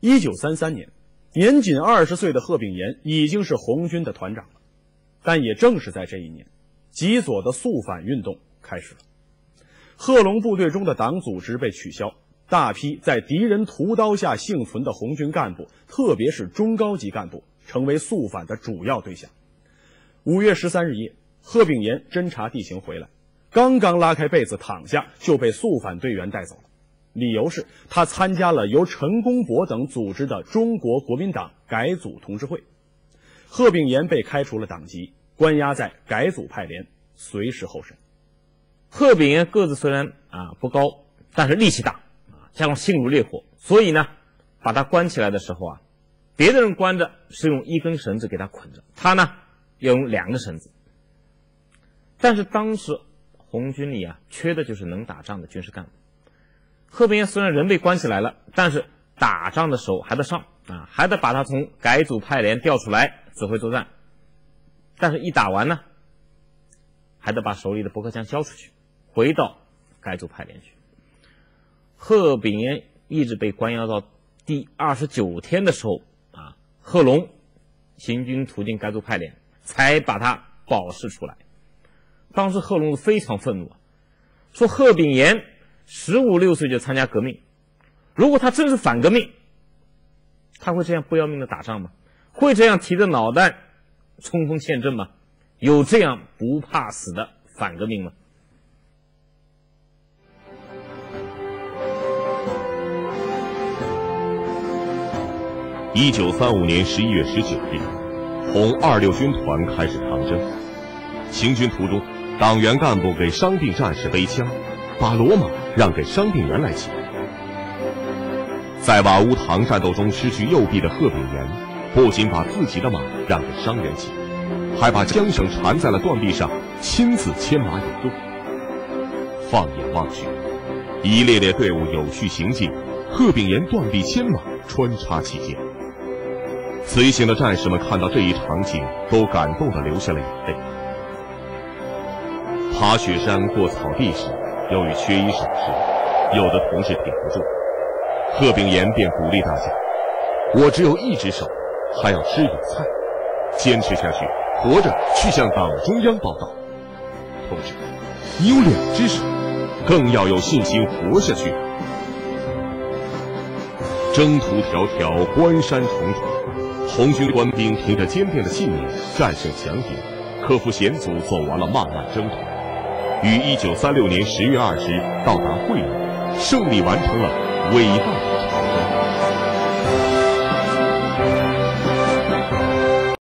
一九三三年，年仅二十岁的贺炳炎已经是红军的团长了。但也正是在这一年，极左的肃反运动开始了。贺龙部队中的党组织被取消，大批在敌人屠刀下幸存的红军干部，特别是中高级干部，成为肃反的主要对象。五月十三日夜，贺炳炎侦察地形回来，刚刚拉开被子躺下，就被肃反队员带走了。理由是他参加了由陈公博等组织的中国国民党改组同志会。贺炳炎被开除了党籍，关押在改组派连，随时候审。贺炳炎个子虽然啊不高，但是力气大啊，加上性如烈火，所以呢，把他关起来的时候啊，别的人关着是用一根绳子给他捆着，他呢要用两个绳子。但是当时红军里啊，缺的就是能打仗的军事干部。贺炳炎虽然人被关起来了，但是打仗的时候还得上啊，还得把他从改组派连调出来指挥作战。但是，一打完呢，还得把手里的驳壳枪交出去，回到改组派连去。贺炳炎一直被关押到第二十九天的时候啊，贺龙行军途径改组派连，才把他保释出来。当时贺龙非常愤怒，说贺炳炎。十五六岁就参加革命，如果他真是反革命，他会这样不要命的打仗吗？会这样提着脑袋冲锋陷阵吗？有这样不怕死的反革命吗？一九三五年十一月十九日，红二六军团开始长征，行军途中，党员干部给伤病战士背枪。把骡马让给伤病员来骑。在瓦屋塘战斗中失去右臂的贺炳炎，不仅把自己的马让给伤员骑，还把缰绳缠在了断臂上，亲自牵马引路。放眼望去，一列列队伍有序行进，贺炳炎断臂牵马，穿插其间。随行的战士们看到这一场景，都感动的流下了眼泪。爬雪山过草地时。由于缺衣少食，有的同志挺不住，贺炳炎便鼓励大家：“我只有一只手，还要吃野菜，坚持下去，活着去向党中央报道。”同志，你有两只手，更要有信心活下去。征途迢迢，关山重重，红军官兵凭着坚定的信念，战胜强敌，克服险阻，走完了漫漫征途。于一九三六年十月二十到达会宁，胜利完成了伟大。